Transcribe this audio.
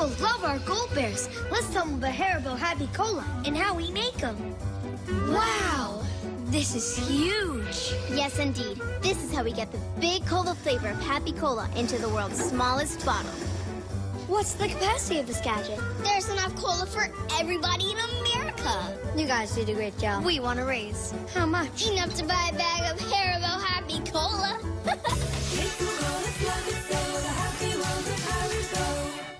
People love our gold bears. Let's tell them about Haribo Happy Cola and how we make them. Wow! This is huge. Yes, indeed. This is how we get the big cola flavor of Happy Cola into the world's smallest bottle. What's the capacity of this gadget? There's enough cola for everybody in America. You guys did a great job. We want to raise How much? enough to buy a bag of Haribo